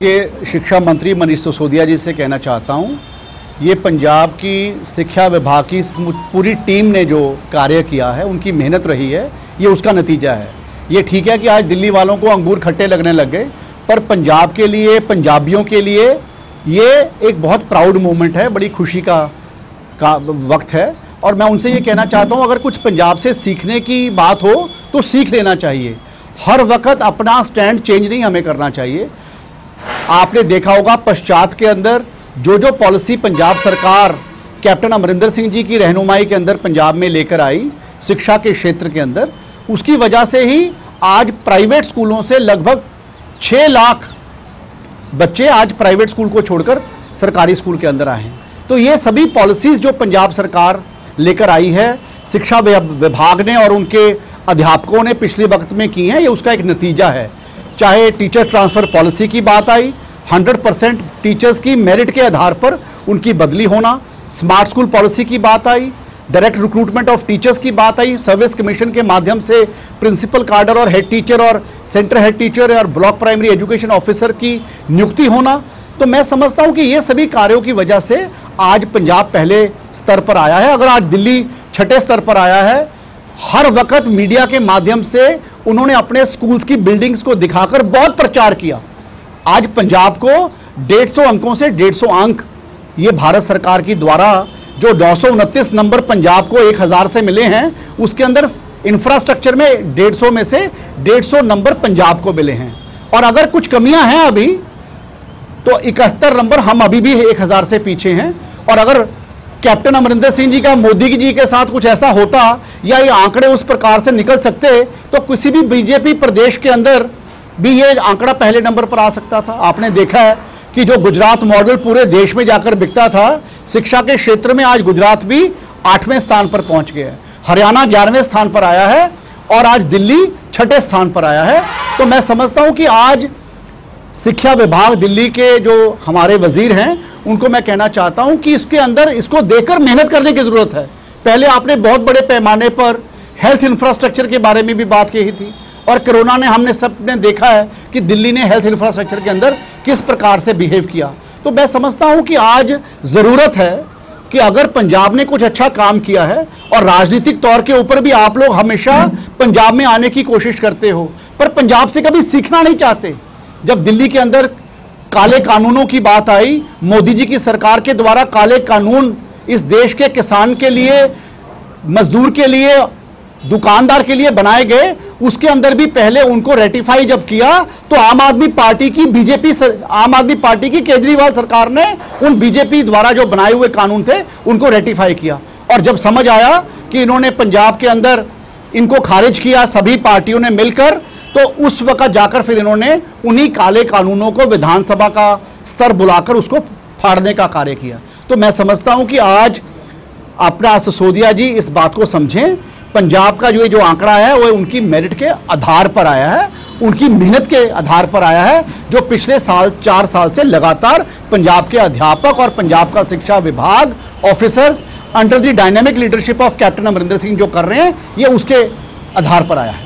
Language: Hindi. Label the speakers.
Speaker 1: के शिक्षा मंत्री मनीष सिसोदिया जी से कहना चाहता हूँ, ये पंजाब की शिक्षा विभाग की पूरी टीम ने जो कार्य किया है, उनकी मेहनत रही है, ये उसका नतीजा है। ये ठीक है कि आज दिल्ली वालों को अंगूर खट्टे लगने लग गए, पर पंजाब के लिए, पंजाबियों के लिए ये एक बहुत प्राउड मोमेंट है, बड़ी खुशी का का वक्त है। और मैं उनसे ये कहना चाहता हूँ, अगर कुछ पंजाब से सीखने की बात हो तो सीख लेना चाहिए। हर वक्त अपना स्टैंड चेंज नहीं हमें करना चाहिए। आपने देखा होगा पश्चात के अंदर जो जो पॉलिसी पंजाब सरकार कैप्टन अमरिंदर सिंह जी की रहनुमाई के अंदर पंजाब में लेकर आई, शिक्षा के क्षेत्र के अंदर, उसकी वजह से ही आज प्राइवेट स्कूलों से लगभग छः लाख बच्चे आज प्राइवेट स्कूल को छोड़कर सरकारी स्कूल के अंदर आए हैं। तो ये सभी पॉलिसीज़ जो पंजाब सरकार लेकर आई है, शिक्षा विभाग ने और उनके अध्यापकों ने पिछले वक्त में की हैं, ये उसका एक नतीजा है। चाहे टीचर ट्रांसफ़र पॉलिसी की बात आई 100 परसेंट टीचर्स की मेरिट के आधार पर उनकी बदली होना स्मार्ट स्कूल पॉलिसी की बात आई डायरेक्ट रिक्रूटमेंट ऑफ़ टीचर्स की बात आई सर्विस कमीशन के माध्यम से प्रिंसिपल कार्डर और हेड टीचर और सेंटर हेड टीचर और ब्लॉक प्राइमरी एजुकेशन ऑफिसर की नियुक्ति होना। तो मैं समझता हूँ कि ये सभी कार्यों की वजह से आज पंजाब पहले स्तर पर आया है। अगर आज दिल्ली छठे स्तर पर आया है, हर वक्त मीडिया के माध्यम से उन्होंने अपने स्कूल्स की बिल्डिंग्स को दिखाकर बहुत प्रचार किया। आज पंजाब को 150 अंकों से 150 अंक, ये भारत सरकार की द्वारा जो नौ नंबर पंजाब को 1000 से मिले हैं, उसके अंदर इंफ्रास्ट्रक्चर में 150 में से 150 नंबर पंजाब को मिले हैं। और अगर कुछ कमियाँ हैं अभी तो इकहत्तर नंबर हम अभी भी 1000 से पीछे हैं। और अगर कैप्टन अमरिंदर सिंह जी का, मोदी जी के साथ कुछ ऐसा होता या ये आंकड़े उस प्रकार से निकल सकते तो किसी भी बीजेपी प्रदेश के अंदर भी ये आंकड़ा पहले नंबर पर आ सकता था। आपने देखा है कि जो गुजरात मॉडल पूरे देश में जाकर बिकता था, शिक्षा के क्षेत्र में आज गुजरात भी आठवें स्थान पर पहुँच गया है। हरियाणा ग्यारहवें स्थान पर आया है और आज दिल्ली छठे स्थान पर आया है। तो मैं समझता हूँ कि आज शिक्षा विभाग दिल्ली के जो हमारे वज़ीर हैं, उनको मैं कहना चाहता हूँ कि इसके अंदर इसको देकर मेहनत करने की ज़रूरत है। पहले आपने बहुत बड़े पैमाने पर हेल्थ इंफ्रास्ट्रक्चर के बारे में भी बात की थी और कोरोना में हमने सबने देखा है कि दिल्ली ने हेल्थ इंफ्रास्ट्रक्चर के अंदर किस प्रकार से बिहेव किया। तो मैं समझता हूँ कि आज ज़रूरत है कि अगर पंजाब ने कुछ अच्छा काम किया है और राजनीतिक तौर के ऊपर भी आप लोग हमेशा पंजाब में आने की कोशिश करते हो, पर पंजाब से कभी सीखना नहीं चाहते। जब दिल्ली के अंदर काले कानूनों की बात आई मोदी जी की सरकार के द्वारा काले कानून इस देश के किसान के लिए मजदूर के लिए दुकानदार के लिए बनाए गए उसके अंदर भी पहले उनको रेटिफाई जब किया तो आम आदमी पार्टी की बीजेपी सर, आम आदमी पार्टी की केजरीवाल सरकार ने उन बीजेपी द्वारा जो बनाए हुए कानून थे उनको रेटिफाई किया। और जब समझ आया कि इन्होंने पंजाब के अंदर इनको खारिज किया सभी पार्टियों ने मिलकर तो उस वक्त जाकर फिर इन्होंने उन्हीं काले कानूनों को विधानसभा का स्तर बुलाकर उसको फाड़ने का कार्य किया। तो मैं समझता हूँ कि आज अपना सिसोदिया जी इस बात को समझें, पंजाब का जो ये जो आंकड़ा है, वो उनकी मेरिट के आधार पर आया है, उनकी मेहनत के आधार पर आया है, जो पिछले साल, चार साल से लगातार पंजाब के अध्यापक और पंजाब का शिक्षा विभाग officers under the dynamic leadership of Captain Amarinder Singh जो कर रहे हैं, ये उसके आधार पर आया है।